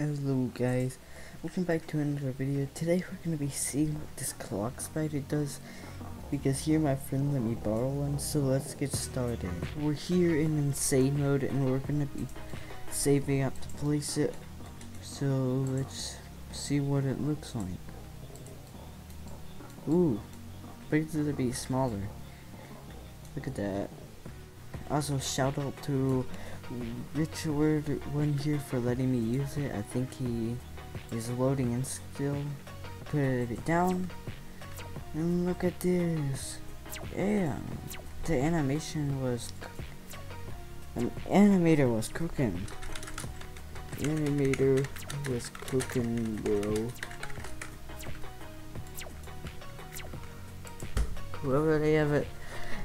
Hello guys, welcome back to another video. Today we're going to be seeing what this clock spider does because here my friend let me borrow one so let's get started. We're here in insane mode and we're going to be saving up to place it so let's see what it looks like. Ooh, but to be smaller. Look at that. Also shout out to Richard one here for letting me use it. I think he is loading in still. Put it down. And look at this. Yeah. The animation was an animator was cooking. Animator was cooking, bro. Whoever they have it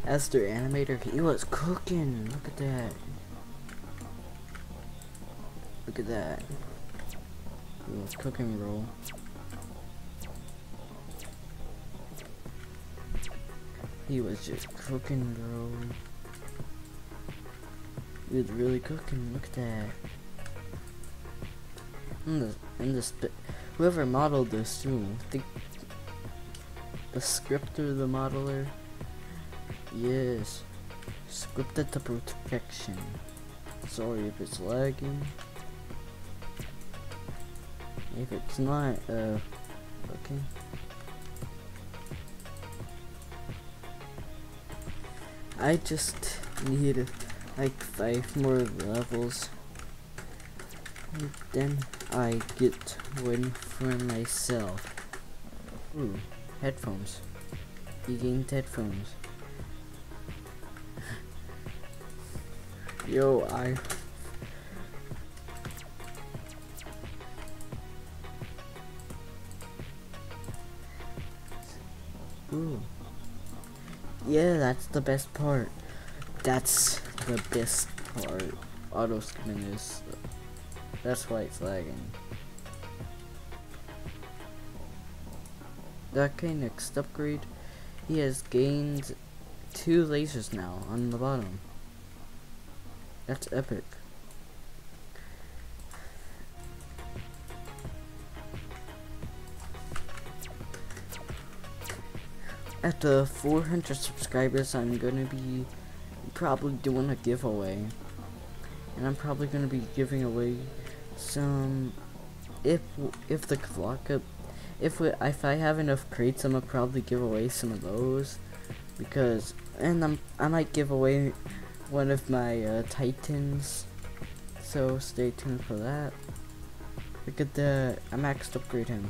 as their animator, he was cooking. Look at that. Look at that. Little cooking roll. He was just cooking, bro. He was really cooking. Look at that. And the and the whoever modeled this too. The the scripter, the modeler. Yes, scripted to perfection. Sorry if it's lagging. If it's not, uh, okay. I just need like five more levels. And then I get one for myself. Ooh, headphones. You gained headphones. Yo, I Yeah, that's the best part. That's the best part. Auto skip is. That's why it's lagging. Okay, next upgrade. He has gained two lasers now on the bottom. That's epic. At the 400 subscribers, I'm gonna be probably doing a giveaway. And I'm probably gonna be giving away some, if if the clock up, if we, if I have enough crates, I'm gonna probably give away some of those, because and I'm I might give away one of my uh, titans. So stay tuned for that. Look at the I maxed upgrade him.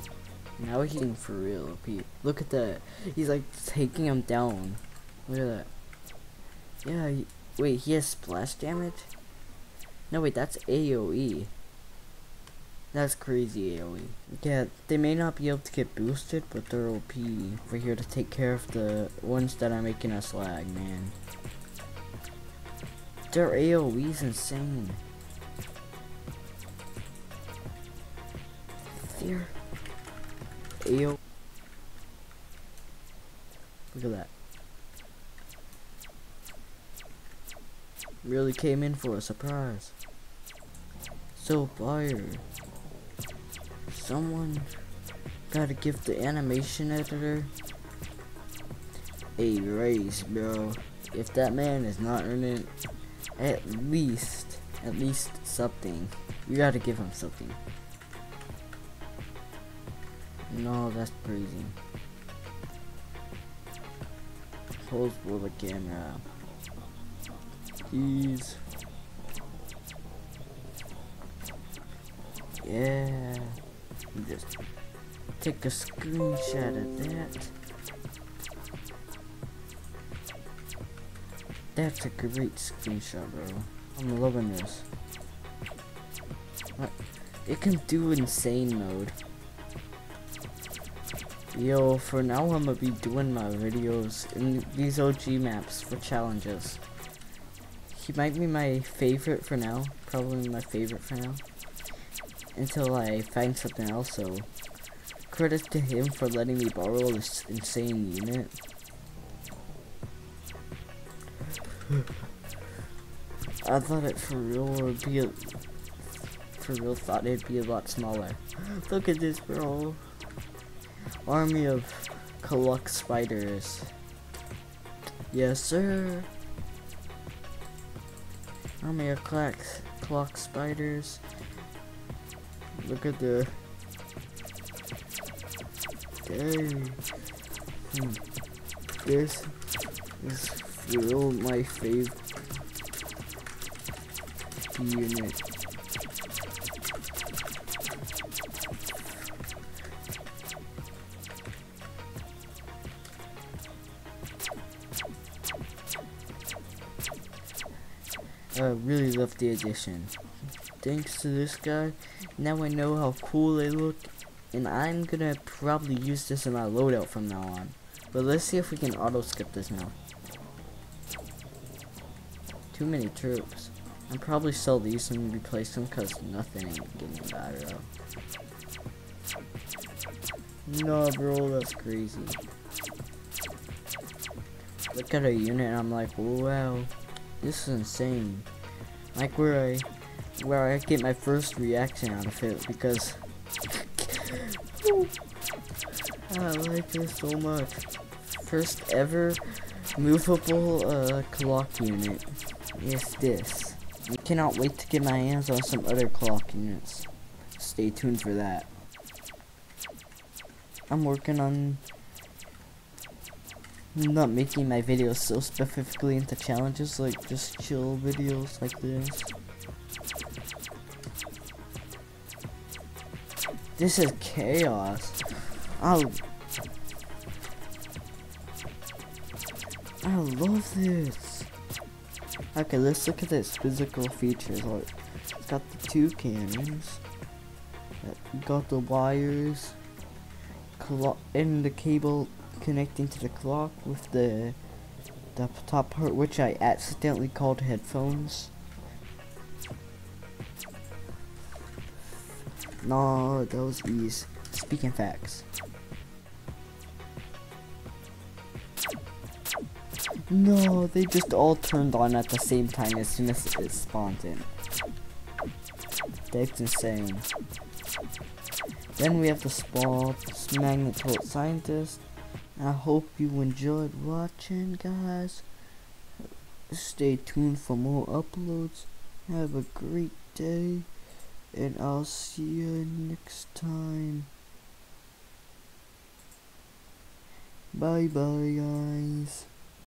Now he's getting for real, Pete. Look at that. He's like taking him down. Look at that. Yeah, he, wait, he has splash damage? No, wait, that's AoE. That's crazy AoE. Yeah, they may not be able to get boosted, but they're OP. We're here to take care of the ones that are making us lag, man. Their AoE's insane. Fear. Ayo. Look at that. Really came in for a surprise. So fire. Someone gotta give the animation editor a raise, bro. If that man is not earning at least, at least something, you gotta give him something. No, that's crazy. Pose for the camera. Please. Yeah. Just take a screenshot of that. That's a great screenshot, bro. I'm loving this. It can do insane mode. Yo, for now I'm gonna be doing my videos in these OG maps for challenges. He might be my favorite for now, probably my favorite for now. Until I find something else, so credit to him for letting me borrow this insane unit. I thought it for real would be a for real thought it'd be a lot smaller. Look at this, bro. Army of clock spiders. Yes, sir. Army of clock, clock spiders. Look at the. Dang. Hmm. This is real my favorite unit. I really love the addition. Thanks to this guy, now I know how cool they look, and I'm gonna probably use this in my loadout from now on. But let's see if we can auto skip this now. Too many troops. I'll probably sell these and replace them because nothing ain't getting better. No, bro, that's crazy. Look at a unit and I'm like, wow, this is insane. Like where I, where I get my first reaction out of it because I like this so much. First ever movable uh, clock unit is this. I cannot wait to get my hands on some other clock units. Stay tuned for that. I'm working on not making my videos so specifically into challenges, like just chill videos like this. This is chaos. Oh. I love this. Okay, let's look at its physical features. Like, it's got the two cannons. Got the wires. And the cable connecting to the clock with the the top part, which I accidentally called headphones. No, those ease. Speaking facts. No, they just all turned on at the same time as soon as it spawned in. That's insane. Then we have the small magnet scientist. I hope you enjoyed watching, guys. Stay tuned for more uploads. Have a great day, and I'll see you next time. Bye bye, guys.